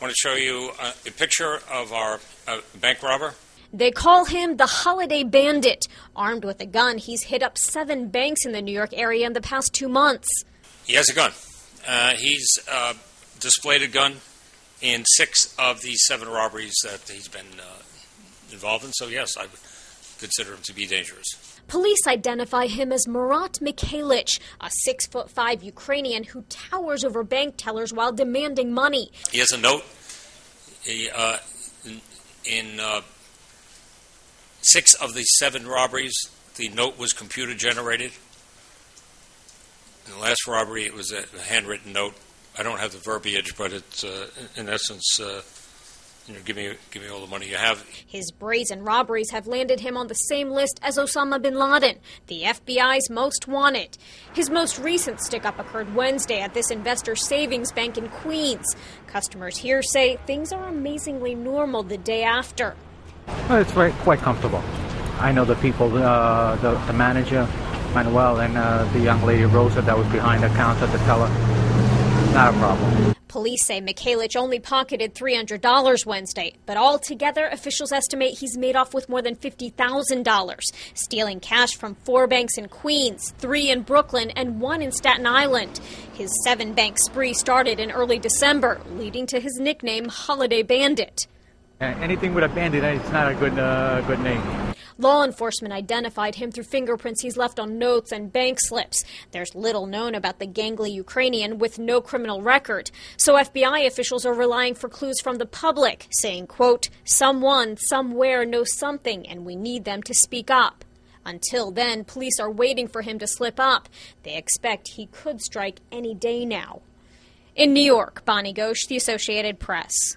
I want to show you a, a picture of our uh, bank robber. They call him the Holiday Bandit. Armed with a gun, he's hit up seven banks in the New York area in the past two months. He has a gun. Uh, he's uh, displayed a gun in six of the seven robberies that he's been uh, involved in. So, yes, I would consider him to be dangerous. Police identify him as Marat Mikhailych, a six foot five Ukrainian who towers over bank tellers while demanding money. He has a note. Uh, in, in uh, six of the seven robberies, the note was computer generated. In the last robbery, it was a handwritten note. I don't have the verbiage, but it's uh, in essence, uh, you know, give me give me all the money you have. His brazen robberies have landed him on the same list as Osama bin Laden, the FBI's most wanted. His most recent stick up occurred Wednesday at this investor savings bank in Queens. Customers here say things are amazingly normal the day after. Well, it's very, quite comfortable. I know the people, uh, the, the manager, Manuel, and uh, the young lady Rosa that was behind the counter, the teller. Not a problem. Police say Mikhailych only pocketed $300 Wednesday, but altogether, officials estimate he's made off with more than $50,000, stealing cash from four banks in Queens, three in Brooklyn, and one in Staten Island. His seven bank spree started in early December, leading to his nickname Holiday Bandit. anything with a bandit, it's not a good, uh, good name. Law enforcement identified him through fingerprints he's left on notes and bank slips. There's little known about the gangly Ukrainian with no criminal record. So FBI officials are relying for clues from the public, saying, quote, someone somewhere knows something and we need them to speak up. Until then, police are waiting for him to slip up. They expect he could strike any day now. In New York, Bonny Ghosh, The Associated Press.